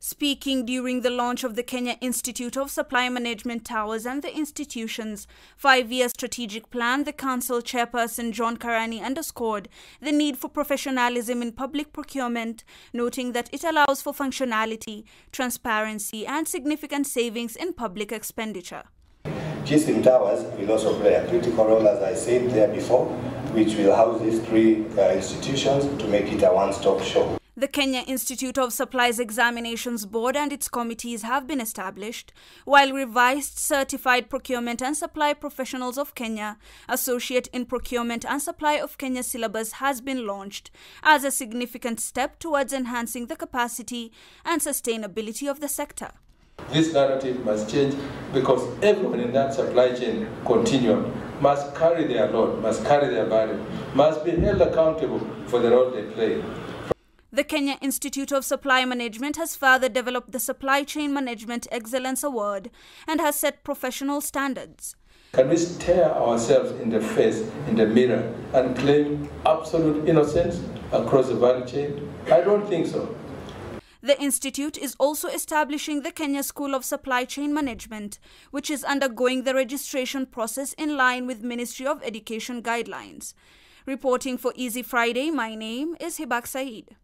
Speaking during the launch of the Kenya Institute of Supply Management Towers and the institution's five-year strategic plan, the council chairperson John Karani underscored the need for professionalism in public procurement, noting that it allows for functionality, transparency and significant savings in public expenditure. GSIM Towers will also play a critical role, as I said there before, which will house these three uh, institutions to make it a one-stop shop. The Kenya Institute of Supplies Examinations Board and its committees have been established, while revised Certified Procurement and Supply Professionals of Kenya, Associate in Procurement and Supply of Kenya syllabus has been launched as a significant step towards enhancing the capacity and sustainability of the sector. This narrative must change because everyone in that supply chain continuum must carry their load, must carry their burden, must be held accountable for the role they play. The Kenya Institute of Supply Management has further developed the Supply Chain Management Excellence Award and has set professional standards. Can we stare ourselves in the face, in the mirror, and claim absolute innocence across the value chain? I don't think so. The institute is also establishing the Kenya School of Supply Chain Management, which is undergoing the registration process in line with Ministry of Education guidelines. Reporting for Easy Friday, my name is Hibak Saeed.